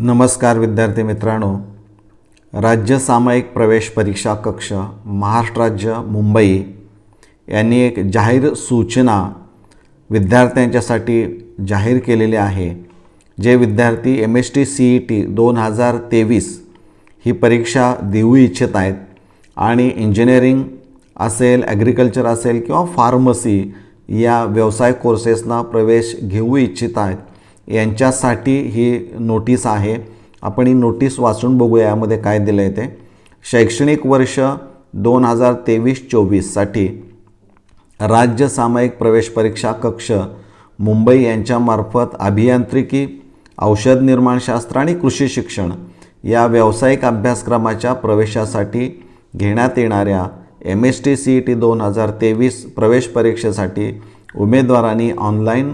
नमस्कार विद्यार्थी मित्रांनो. राज्य सामायिक प्रवेश परीक्षा कक्ष महाराष्ट्र राज्य मुंबई यांनी एक जाहीर सूचना विद्यार्थ्यांच्यासाठी जाहीर केलेली आहे. जे विद्यार्थी M S T C E T दोन हजार तेवीस ही परीक्षा देऊ इच्छित आहेत आणि इंजिनिअरिंग असेल ॲग्रिकल्चर असेल किंवा फार्मसी या व्यवसाय कोर्सेसना प्रवेश घेऊ इच्छित आहेत. यांच्यासाठी ही नोटीस आहे. आपण ही नोटीस वाचून बघूया यामध्ये काय दिलं आहे ते. शैक्षणिक वर्ष दोन हजार तेवीस चोवीससाठी राज्य सामायिक प्रवेश परीक्षा कक्ष मुंबई यांच्यामार्फत अभियांत्रिकी औषध निर्माणशास्त्र आणि कृषी शिक्षण या व्यावसायिक अभ्यासक्रमाच्या प्रवेशासाठी घेण्यात येणाऱ्या M S T C E T दोन हजार तेवीस प्रवेश परीक्षेसाठी उमेदवारांनी ऑनलाईन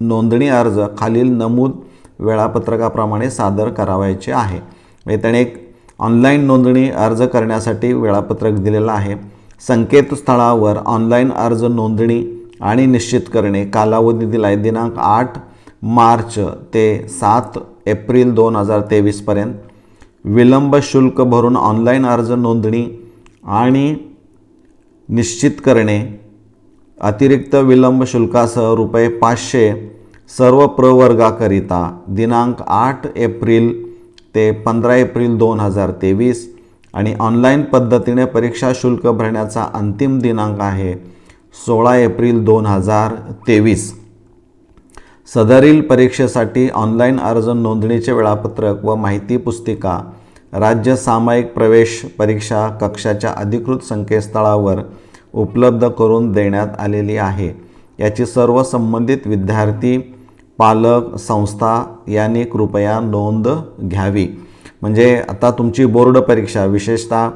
नोंदणी अर्ज खालील नमूद वेळापत्रकाप्रमाणे सादर करावायचे आहे. म्हणजे त्याने एक ऑनलाईन नोंदणी अर्ज करण्यासाठी वेळापत्रक दिलेलं आहे. संकेतस्थळावर ऑनलाईन अर्ज नोंदणी आणि निश्चित करणे कालावधी दिला आहे दिनांक आठ मार्च ते सात एप्रिल दोन हजार तेवीसपर्यंत विलंब शुल्क भरून ऑनलाईन अर्ज नोंदणी आणि निश्चित करणे अतिरिक्त विलंब शुल्कासह रुपये पाचशे सर्व प्रवर्गाकरिता दिनांक आठ एप्रिल ते पंधरा एप्रिल दोन हजार तेवीस आणि ऑनलाईन पद्धतीने परीक्षा शुल्क भरण्याचा अंतिम दिनांक आहे सोळा एप्रिल दोन हजार तेवीस. सदरील परीक्षेसाठी ऑनलाईन अर्ज नोंदणीचे वेळापत्रक व माहिती पुस्तिका राज्य सामायिक प्रवेश परीक्षा कक्षाच्या अधिकृत संकेतस्थळावर उपलब्ध करून देण्यात आलेली आहे. याची सर्व संबंधित विद्यार्थी पालक संस्था यांनी कृपया नोंद घ्यावी. म्हणजे आता तुमची बोर्ड परीक्षा विशेषतः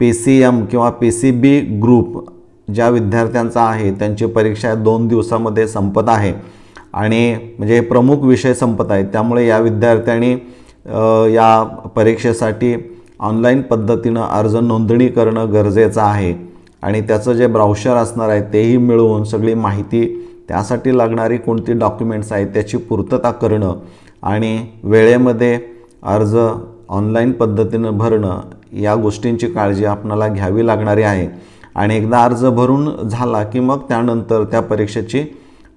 पी सी एम किंवा पी सी बी ग्रुप ज्या विद्यार्थ्यांचा आहे त्यांची परीक्षा दोन दिवसामध्ये संपत आहे. आणि म्हणजे प्रमुख विषय संपत आहेत त्यामुळे या विद्यार्थ्यांनी या परीक्षेसाठी ऑनलाईन पद्धतीनं अर्ज नोंदणी करणं गरजेचं आहे. आणि त्याचं जे ब्राउशर असणार आहे तेही मिळवून सगळी माहिती त्यासाठी लागणारी कोणती डॉक्युमेंट्स आहेत त्याची पूर्तता करणं आणि वेळेमध्ये अर्ज ऑनलाईन पद्धतीनं भरणं या गोष्टींची काळजी आपणाला घ्यावी लागणारी आहे. आणि एकदा अर्ज भरून झाला की मग त्यानंतर त्या परीक्षेची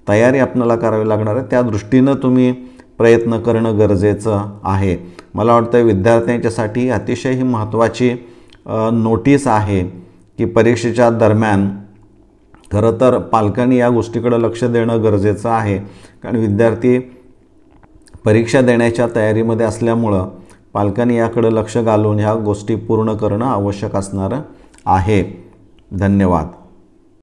तयारी आपल्याला करावी लागणार आहे. त्या दृष्टीनं तुम्ही प्रयत्न करणं गरजेचं आहे. मला वाटतं विद्यार्थ्यांच्यासाठी अतिशय ही महत्त्वाची नोटीस आहे. की परीक्षेच्या दरम्यान खरं तर पालकांनी या गोष्टीकडं लक्ष देणं गरजेचं आहे. कारण विद्यार्थी परीक्षा देण्याच्या तयारीमध्ये असल्यामुळं पालकांनी याकडं लक्ष घालून ह्या गोष्टी पूर्ण करणं आवश्यक असणारं आहे. धन्यवाद.